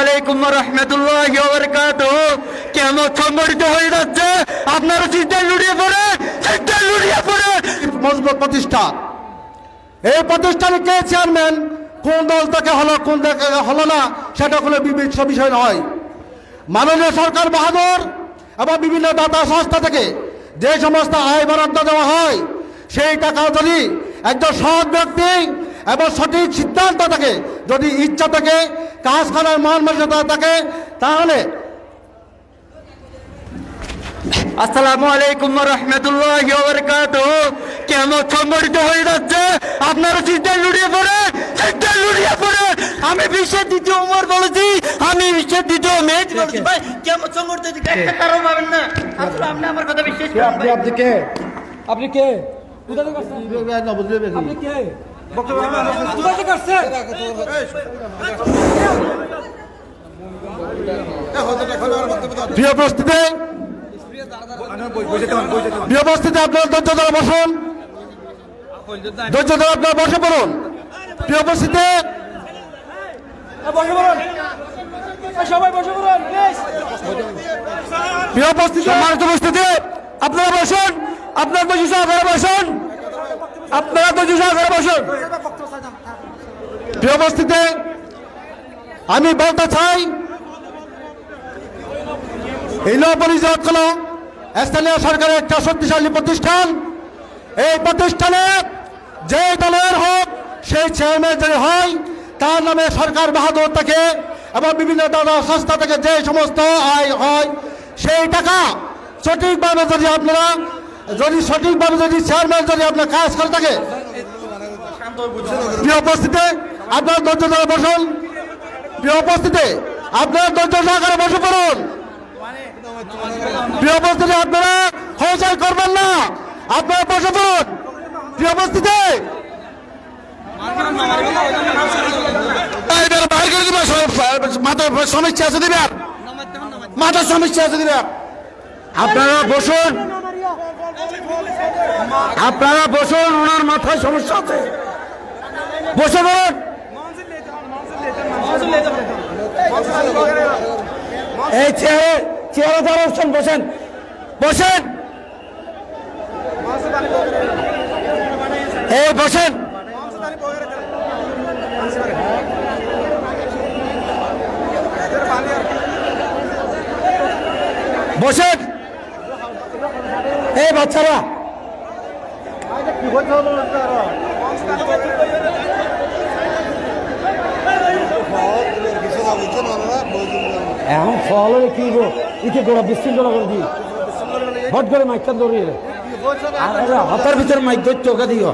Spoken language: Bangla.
আলাইকুম রহমতুল্লাহ হয়ে যাচ্ছে। লুটিয়ে পড়ে লুটিয়ে পড়ে। এই কে চেয়ারম্যান? কোন দল হলো, কোন হলো না, সেটা কোনো বিষয় নয়। মাননীয় সরকার বাহাদুর এবং বিভিন্ন দাতা সংস্থা থেকে যে সমস্ত আয় বরাদ্দ দেওয়া হয়, সেই টাকা যদি একজন সৎ ব্যক্তি এবং সঠিক সিদ্ধান্ত থাকে। যদি ইচ্ছা থাকে কাজ করার মান মর্যাদা থাকে তাহলে আসসালামু আলাইকুম রহমতুল্লাহ কেমন সংগঠিত হয়ে যাচ্ছে? আপনারা সিদ্ধান্ত লুটিয়ে পড়ে সিদ্ধান্ত লুটিয়ে পড়ে। আমি বিশ্বের দ্বিতীয় উমর বলেছি আমি বিশ্বের দ্বিতীয় মেজ বলেছি। ভাই কেমন হয়েছে? একটা কারণ পাবেন না। আসলে আপনি আমার কথা বিশ্বাস করেন আপনি কে? আপনি কে? কোথা থেকে আসছেন আপনি কে? প্রিয় আপনার ধৈর্য ধরে বসুন। ধৈর্য ধরে আপনার বসে পড়ুন। প্রিয় বসে বসে প্রিয় আপনারা বসুন। আপনার ধৈর্য সহকারে বসুন। আপনারা ধৈর্য সহকারে বসুন। প্রিয় আমি বলতে চাই, এই পরিষদ হল স্থানীয় সরকারের একটা শক্তিশালী প্রতিষ্ঠান। এই প্রতিষ্ঠানে যে দলের হোক, সেই চেয়ারম্যান যদি হয়, তার নামে সরকার বাহাদুর থাকে এবং বিভিন্ন দাদা সংস্থা থেকে যে সমস্ত আয় হয়, সেই টাকা সঠিকভাবে যদি আপনারা যদি সঠিকভাবে যদি চেয়ারম্যান যদি আপনার কাজ করে থাকে, প্রিয় উপস্থিতি, আপনার ধৈর্য ধরে বসুন। প্রিয় উপস্থিতি, আপনার ধৈর্য সহকারে বসে পড়ুন। প্রিয় উপস্থিতি, আপনারা হইচই করবেন না। আপনারা বসে পড়ুন। প্রিয় উপস্থিতি মাথার সমস্যা আছে দিবেন। মাথার সমস্যা আছে দিবেন। আপনারা বসুন। আপনারা বসুন, ওনার মাথায় সমস্যা আছে। বসে পড়ুন। এই চেয়ারে চেয়ারে যারা বসছেন বসেন। বসেন। এই, বসেন। বসেন। এই বাচ্চারা। এখন ফল হলে কি গো ইকে গোড়া বিশৃঙ্খলা করে দিই। হট করে মাইকটা আর, হাতের ভিতরে মাইক ধরতে ওকে দিও।